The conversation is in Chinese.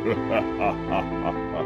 哈哈哈哈哈。